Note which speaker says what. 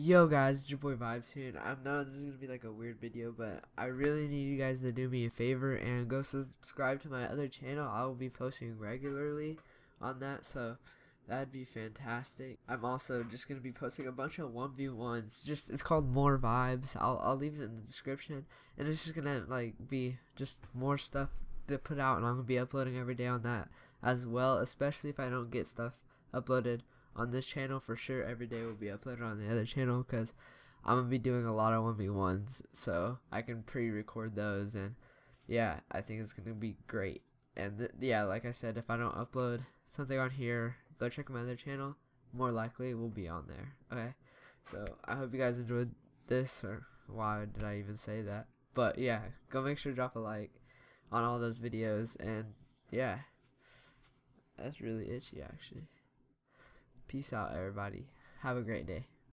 Speaker 1: Yo guys, it's your boy Vibez here, and I know this is gonna be like a weird video, but I really need you guys to do me a favor and go subscribe to my other channel. I will be posting regularly on that, so that'd be fantastic. I'm also just gonna be posting a bunch of 1v1s. Just it's called More Vibez. I'll I'll leave it in the description, and it's just gonna like be just more stuff to put out, and I'm gonna be uploading every day on that as well. Especially if I don't get stuff uploaded on this channel for sure every day will be uploaded on the other channel because I'm gonna be doing a lot of 1v1s so I can pre-record those and yeah I think it's gonna be great. And yeah like I said if I don't upload something on here go check my other channel more likely it will be on there okay? So I hope you guys enjoyed this or why did I even say that? But yeah go make sure to drop a like on all those videos and yeah. That's really itchy actually Peace out, everybody. Have a great day.